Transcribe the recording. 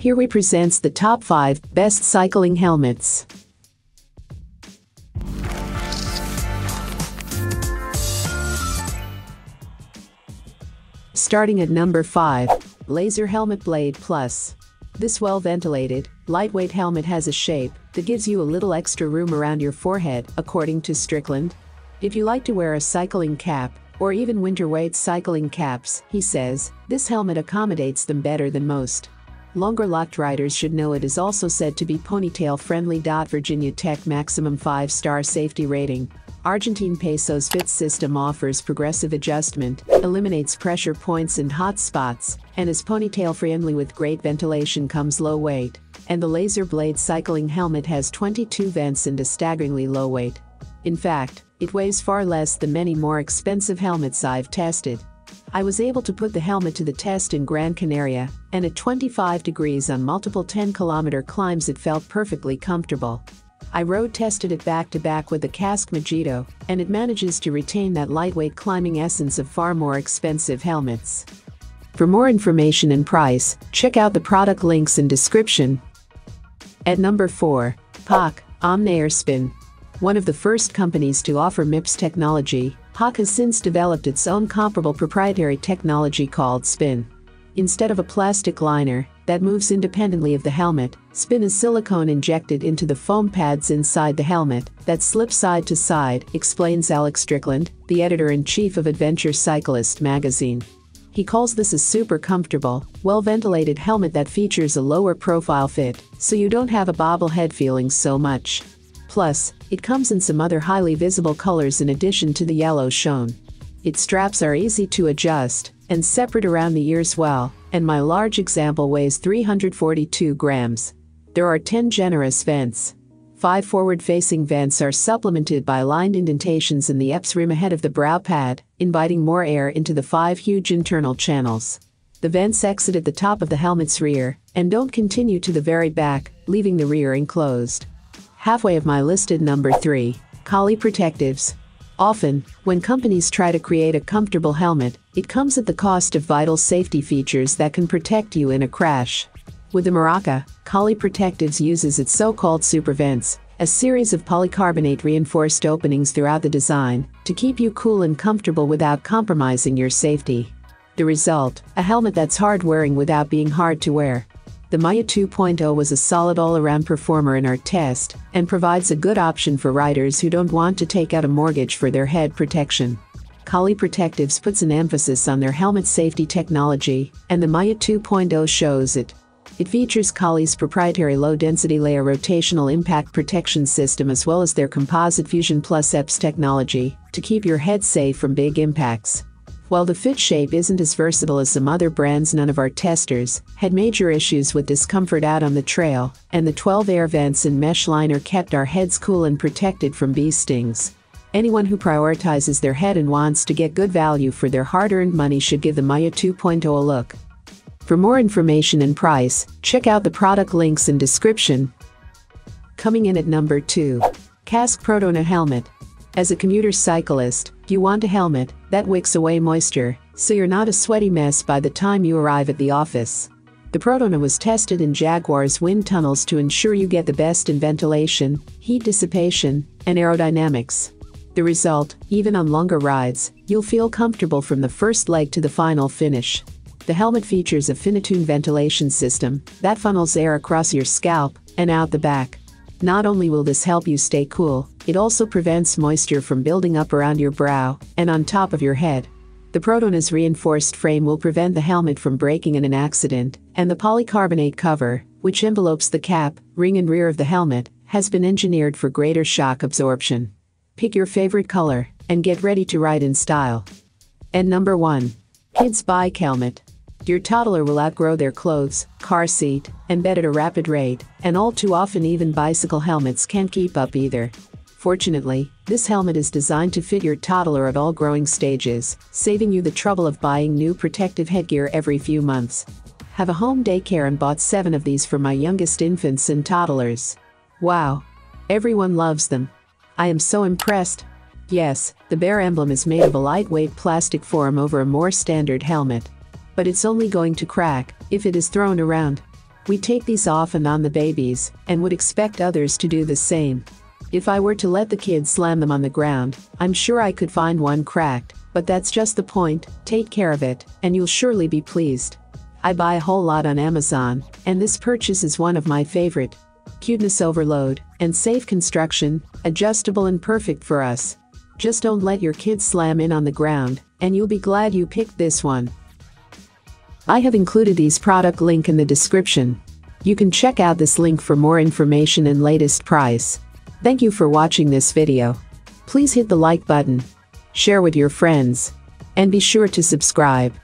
Here we presents the top 5 best cycling helmets. Starting at number 5, Lazer Helmet Blade Plus. This well-ventilated, lightweight helmet has a shape that gives you a little extra room around your forehead, according to Strickland. If you like to wear a cycling cap, or even winter weight cycling caps, he says, this helmet accommodates them better than most. Longer locked riders should know it is also said to be ponytail friendly. Virginia Tech maximum 5 star safety rating. Argentine Peso's FIT system offers progressive adjustment, eliminates pressure points and hot spots, and is ponytail friendly with great ventilation comes low weight. And the Lazer blade cycling helmet has 22 vents and a staggeringly low weight. In fact, it weighs far less than many more expensive helmets I've tested. I was able to put the helmet to the test in Gran Canaria, and at 25 degrees on multiple 10 kilometer climbs it felt perfectly comfortable. I road tested it back to back with the Kask Mojito, and it manages to retain that lightweight climbing essence of far more expensive helmets. For more information and price, check out the product links in description. At number 4, POC, Omne Spin. One of the first companies to offer MIPS technology, Hach has since developed its own comparable proprietary technology called Spin. Instead of a plastic liner that moves independently of the helmet, Spin is silicone injected into the foam pads inside the helmet that slip side to side, explains Alex Strickland, the editor-in-chief of Adventure Cyclist magazine. He calls this a super comfortable, well-ventilated helmet that features a lower profile fit, so you don't have a bobblehead feeling so much. Plus, it comes in some other highly visible colors in addition to the yellow shown. Its straps are easy to adjust and separate around the ears well, and my large example weighs 342 grams. There are 10 generous vents. Five forward-facing vents are supplemented by lined indentations in the EPS rim ahead of the brow pad, inviting more air into the five huge internal channels. The vents exit at the top of the helmet's rear and don't continue to the very back, leaving the rear enclosed halfway of my listed number 3, Kali Protectives. Often, when companies try to create a comfortable helmet, it comes at the cost of vital safety features that can protect you in a crash. With the Maraca, Kali Protectives uses its so-called supervents, a series of polycarbonate reinforced openings throughout the design, to keep you cool and comfortable without compromising your safety. The result, a helmet that's hard wearing without being hard to wear. The Maya 2.0 was a solid all-around performer in our test and provides a good option for riders who don't want to take out a mortgage for their head protection. Kali Protectives puts an emphasis on their helmet safety technology, and the Maya 2.0 shows it. It features Kali's proprietary low-density layer rotational impact protection system as well as their composite Fusion Plus EPS technology to keep your head safe from big impacts. While the fit shape isn't as versatile as some other brands, none of our testers had major issues with discomfort out on the trail, and the 12 air vents and mesh liner kept our heads cool and protected from bee stings. Anyone who prioritizes their head and wants to get good value for their hard-earned money should give the Maya 2.0 a look. For more information and price, check out the product links in description. Coming in at number 2. Kask Protone Helmet. As a commuter cyclist, you want a helmet that wicks away moisture, so you're not a sweaty mess by the time you arrive at the office. The Protone was tested in Jaguar's wind tunnels to ensure you get the best in ventilation, heat dissipation, and aerodynamics. The result, even on longer rides, you'll feel comfortable from the first leg to the final finish. The helmet features a Finitune ventilation system that funnels air across your scalp and out the back. Not only will this help you stay cool, it also prevents moisture from building up around your brow and on top of your head. The Protone's reinforced frame will prevent the helmet from breaking in an accident, and the polycarbonate cover, which envelopes the cap, ring and rear of the helmet, has been engineered for greater shock absorption. Pick your favorite color and get ready to ride in style. And number 1. Kids Bike Helmet. Your toddler will outgrow their clothes, car seat, and bed at a rapid rate, and all too often even bicycle helmets can't keep up either. Fortunately, this helmet is designed to fit your toddler at all growing stages, saving you the trouble of buying new protective headgear every few months. Have a home daycare and bought seven of these for my youngest infants and toddlers. Wow. Everyone loves them. I am so impressed. Yes, the bear emblem is made of a lightweight plastic form over a more standard helmet but it's only going to crack if it is thrown around. We take these off and on the babies and would expect others to do the same. If I were to let the kids slam them on the ground, I'm sure I could find one cracked, but that's just the point, take care of it, and you'll surely be pleased. I buy a whole lot on Amazon, and this purchase is one of my favorite. Cuteness overload, and safe construction, adjustable and perfect for us. Just don't let your kids slam in on the ground, and you'll be glad you picked this one. I have included these product link in the description. You can check out this link for more information and latest price. Thank you for watching this video. Please hit the like button, share with your friends, and be sure to subscribe.